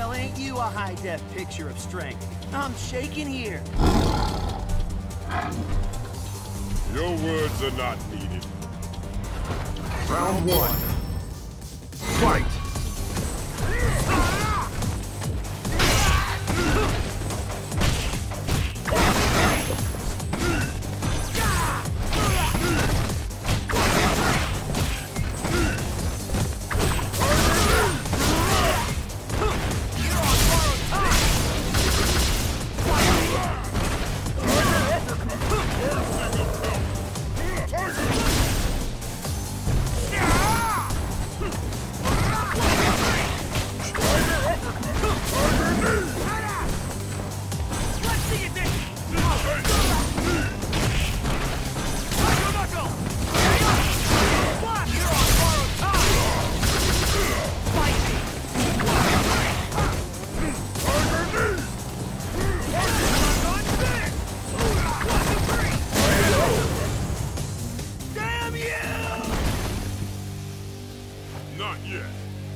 Well, ain't you a high-def picture of strength? I'm shaking here. Your words are not needed. Round one. Fight!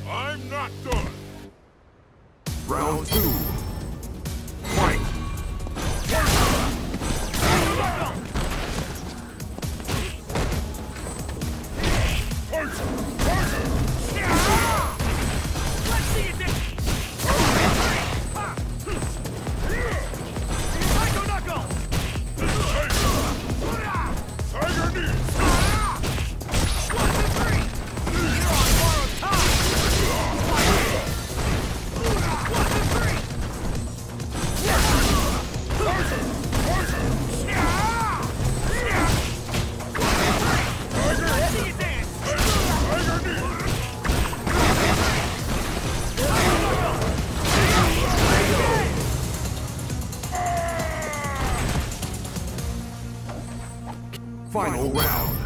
I'm not done. Round two. Final round.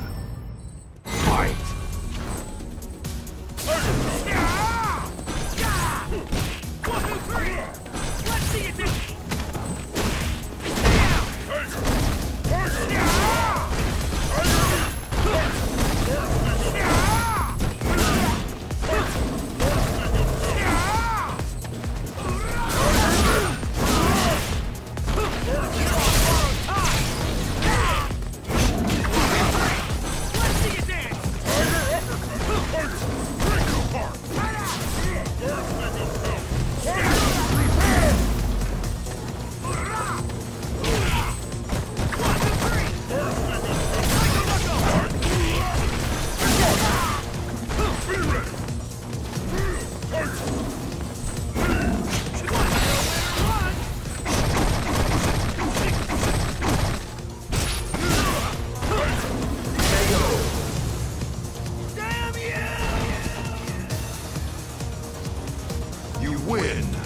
Win!